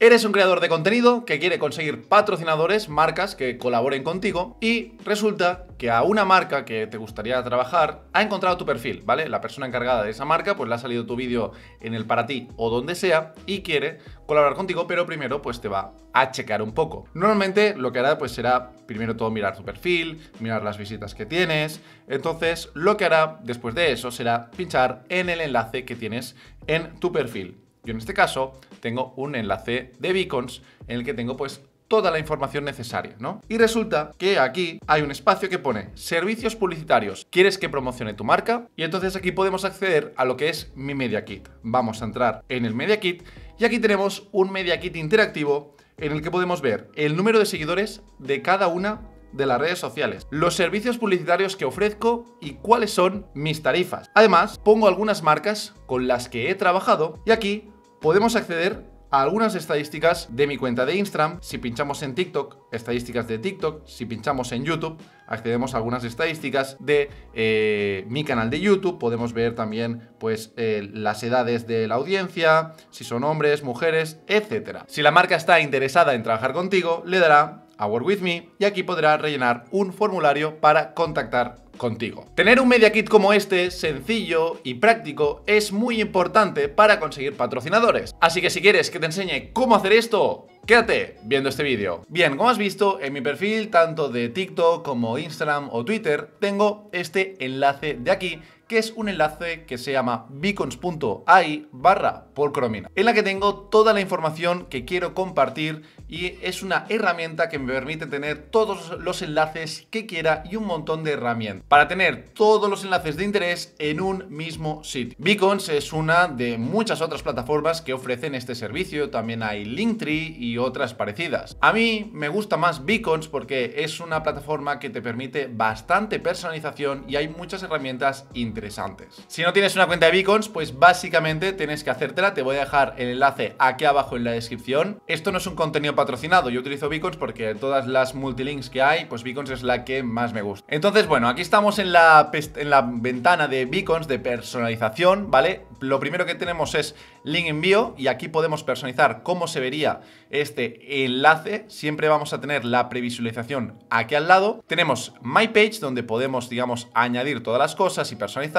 Eres un creador de contenido que quiere conseguir patrocinadores, marcas que colaboren contigo y resulta que a una marca que te gustaría trabajar ha encontrado tu perfil, ¿vale? La persona encargada de esa marca pues le ha salido tu vídeo en el para ti o donde sea y quiere colaborar contigo, pero primero pues te va a checar un poco. Normalmente lo que hará pues será primero todo mirar tu perfil, mirar las visitas que tienes, entonces lo que hará después de eso será pinchar en el enlace que tienes en tu perfil. Yo en este caso tengo un enlace de beacons en el que tengo pues toda la información necesaria, ¿no? Y resulta que aquí hay un espacio que pone servicios publicitarios. ¿Quieres que promocione tu marca? Y entonces aquí podemos acceder a lo que es mi Media Kit. Vamos a entrar en el Media Kit y aquí tenemos un Media Kit interactivo en el que podemos ver el número de seguidores de cada una de las redes sociales, los servicios publicitarios que ofrezco y cuáles son mis tarifas. Además, pongo algunas marcas con las que he trabajado y aquí podemos acceder a algunas estadísticas de mi cuenta de Instagram. Si pinchamos en TikTok, estadísticas de TikTok. Si pinchamos en YouTube, accedemos a algunas estadísticas de eh, mi canal de YouTube. Podemos ver también pues, eh, las edades de la audiencia, si son hombres, mujeres, etc. Si la marca está interesada en trabajar contigo, le dará a Work With Me y aquí podrá rellenar un formulario para contactar contigo. Tener un Media Kit como este, sencillo y práctico, es muy importante para conseguir patrocinadores. Así que si quieres que te enseñe cómo hacer esto, Quédate viendo este vídeo. Bien, como has visto, en mi perfil, tanto de TikTok como Instagram o Twitter, tengo este enlace de aquí que es un enlace que se llama beacons.ai barra polcromina, en la que tengo toda la información que quiero compartir y es una herramienta que me permite tener todos los enlaces que quiera y un montón de herramientas para tener todos los enlaces de interés en un mismo sitio. Beacons es una de muchas otras plataformas que ofrecen este servicio, también hay Linktree y otras parecidas. A mí me gusta más Beacons porque es una plataforma que te permite bastante personalización y hay muchas herramientas interesantes. Si no tienes una cuenta de Beacons, pues básicamente tienes que hacértela. Te voy a dejar el enlace aquí abajo en la descripción. Esto no es un contenido patrocinado. Yo utilizo Beacons porque todas las multilinks que hay, pues Beacons es la que más me gusta. Entonces, bueno, aquí estamos en la, en la ventana de Beacons de personalización, ¿vale? Lo primero que tenemos es link envío y aquí podemos personalizar cómo se vería este enlace. Siempre vamos a tener la previsualización aquí al lado. Tenemos My Page donde podemos, digamos, añadir todas las cosas y personalizar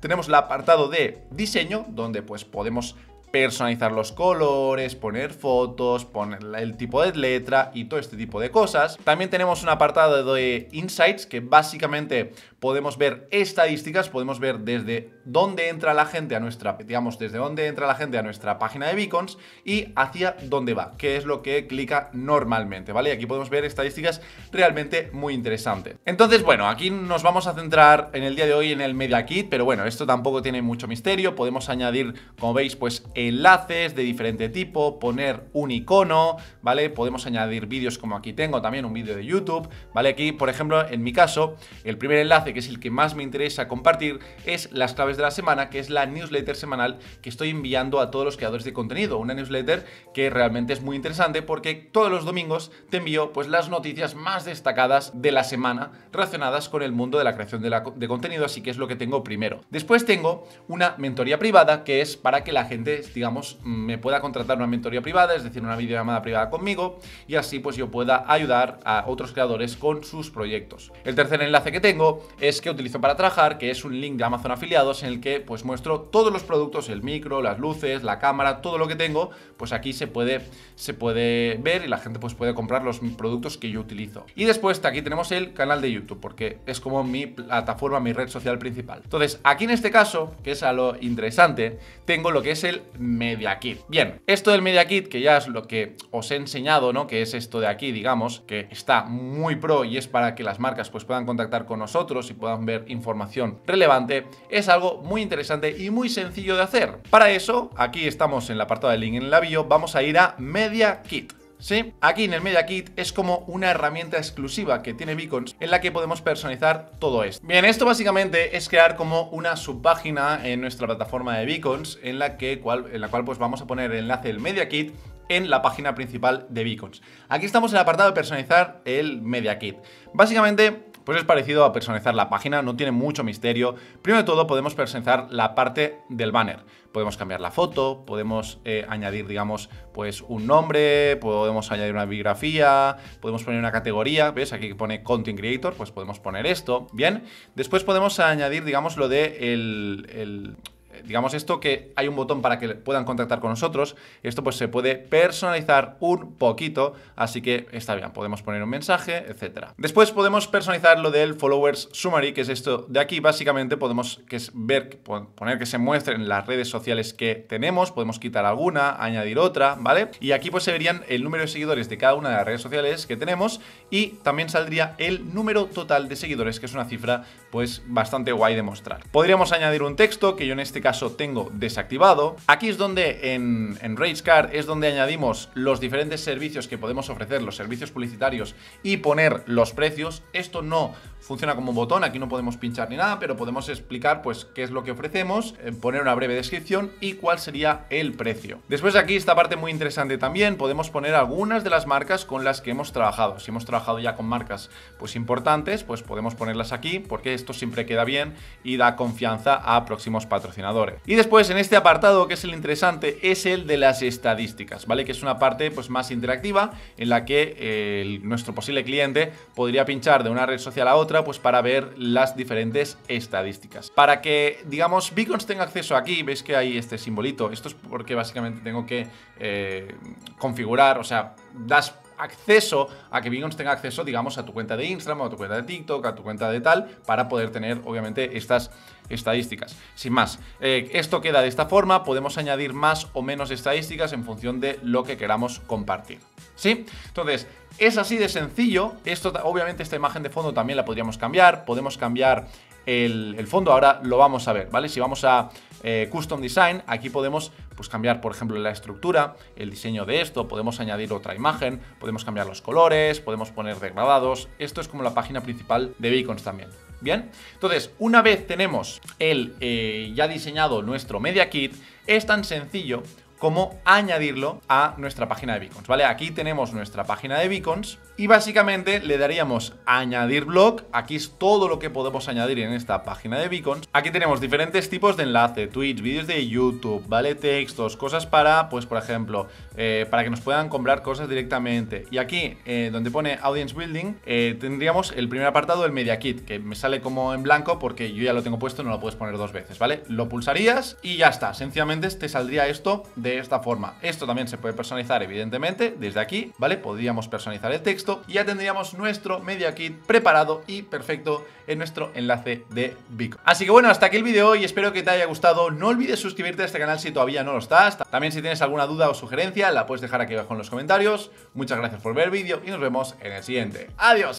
tenemos el apartado de diseño, donde pues podemos personalizar los colores, poner fotos, poner el tipo de letra y todo este tipo de cosas. También tenemos un apartado de insights que básicamente podemos ver estadísticas, podemos ver desde dónde entra la gente a nuestra, digamos, desde dónde entra la gente a nuestra página de beacons y hacia dónde va, que es lo que clica normalmente, ¿vale? Y aquí podemos ver estadísticas realmente muy interesantes. Entonces, bueno, aquí nos vamos a centrar en el día de hoy en el Media Kit, pero bueno, esto tampoco tiene mucho misterio, podemos añadir, como veis, pues enlaces de diferente tipo, poner un icono, ¿vale? Podemos añadir vídeos como aquí tengo también un vídeo de YouTube, ¿vale? Aquí, por ejemplo, en mi caso, el primer enlace que es el que más me interesa compartir, es las claves de la semana, que es la newsletter semanal que estoy enviando a todos los creadores de contenido. Una newsletter que realmente es muy interesante porque todos los domingos te envío pues las noticias más destacadas de la semana relacionadas con el mundo de la creación de, de contenido, así que es lo que tengo primero. Después tengo una mentoría privada que es para que la gente, digamos, me pueda contratar una mentoría privada, es decir, una videollamada privada conmigo y así pues yo pueda ayudar a otros creadores con sus proyectos. El tercer enlace que tengo es que utilizo para trabajar, que es un link de Amazon afiliados en el que pues muestro todos los productos, el micro, las luces, la cámara, todo lo que tengo, pues aquí se puede, se puede ver y la gente pues puede comprar los productos que yo utilizo. Y después aquí tenemos el canal de YouTube, porque es como mi plataforma, mi red social principal. Entonces, aquí en este caso, que es a lo interesante, tengo lo que es el Media Kit. Bien, esto del Media Kit, que ya es lo que os he enseñado, ¿no? Que es esto de aquí, digamos, que está muy pro y es para que las marcas pues puedan contactar con nosotros y puedan ver información relevante, es algo muy interesante y muy sencillo de hacer. Para eso, aquí estamos en la apartado de link en la bio, vamos a ir a Media Kit. ¿Sí? Aquí en el Media Kit es como una herramienta exclusiva que tiene Beacons en la que podemos personalizar todo esto. Bien, esto básicamente es crear como una subpágina en nuestra plataforma de Beacons en la, que, cual, en la cual pues vamos a poner el enlace del Media Kit en la página principal de Beacons. Aquí estamos en el apartado de personalizar el Media Kit. Básicamente pues es parecido a personalizar la página, no tiene mucho misterio. Primero de todo podemos personalizar la parte del banner. Podemos cambiar la foto, podemos eh, añadir, digamos, pues un nombre, podemos añadir una biografía, podemos poner una categoría, ¿ves? Aquí pone Content Creator, pues podemos poner esto, ¿bien? Después podemos añadir, digamos, lo de el digamos esto que hay un botón para que puedan contactar con nosotros. Esto pues se puede personalizar un poquito, así que está bien, podemos poner un mensaje, etcétera. Después podemos personalizar lo del followers summary, que es esto de aquí. Básicamente podemos que es ver, poner que se muestren las redes sociales que tenemos, podemos quitar alguna, añadir otra, ¿vale? Y aquí pues se verían el número de seguidores de cada una de las redes sociales que tenemos y también saldría el número total de seguidores, que es una cifra pues bastante guay de mostrar. Podríamos añadir un texto que yo en este caso tengo desactivado. Aquí es donde en, en es donde añadimos los diferentes servicios que podemos ofrecer, los servicios publicitarios y poner los precios. Esto no funciona como un botón, aquí no podemos pinchar ni nada, pero podemos explicar pues qué es lo que ofrecemos, eh, poner una breve descripción y cuál sería el precio. Después aquí esta parte muy interesante también, podemos poner algunas de las marcas con las que hemos trabajado. Si hemos trabajado ya con marcas pues importantes, pues podemos ponerlas aquí porque esto siempre queda bien y da confianza a próximos patrocinadores. Y después en este apartado que es el interesante es el de las estadísticas, ¿vale? Que es una parte pues más interactiva en la que eh, nuestro posible cliente podría pinchar de una red social a otra pues para ver las diferentes estadísticas. Para que, digamos, Beacons tenga acceso aquí, veis que hay este simbolito, esto es porque básicamente tengo que eh, configurar, o sea, das acceso a que Beacons tenga acceso, digamos, a tu cuenta de Instagram, a tu cuenta de TikTok, a tu cuenta de tal, para poder tener, obviamente, estas estadísticas. Sin más, eh, esto queda de esta forma, podemos añadir más o menos estadísticas en función de lo que queramos compartir. ¿Sí? Entonces, es así de sencillo. Esto, obviamente, esta imagen de fondo también la podríamos cambiar. Podemos cambiar el, fondo, ahora lo vamos a ver, ¿vale? Si vamos a eh, Custom Design, aquí podemos pues, cambiar, por ejemplo, la estructura, el diseño de esto, podemos añadir otra imagen, podemos cambiar los colores, podemos poner degradados. Esto es como la página principal de Beacons también. Bien, entonces, una vez tenemos el eh, ya diseñado nuestro Media Kit, es tan sencillo como añadirlo a nuestra página de Beacons, ¿vale? Aquí tenemos nuestra página de Beacons y básicamente le daríamos añadir blog, aquí es todo lo que podemos añadir en esta página de Beacons. Aquí tenemos diferentes tipos de enlace, tweets, vídeos de YouTube, ¿vale? Textos, cosas para, pues por ejemplo, eh, para que nos puedan comprar cosas directamente. Y aquí, eh, donde pone Audience Building, eh, tendríamos el primer apartado del Media Kit, que me sale como en blanco porque yo ya lo tengo puesto, no lo puedes poner dos veces, ¿vale? Lo pulsarías y ya está, sencillamente te saldría esto esta forma. Esto también se puede personalizar, evidentemente, desde aquí, ¿vale? Podríamos personalizar el texto y ya tendríamos nuestro Media Kit preparado y perfecto en nuestro enlace de Vico. Así que bueno, hasta aquí el vídeo y espero que te haya gustado. No olvides suscribirte a este canal si todavía no lo estás. También si tienes alguna duda o sugerencia, la puedes dejar aquí abajo en los comentarios. Muchas gracias por ver el vídeo y nos vemos en el siguiente. ¡Adiós!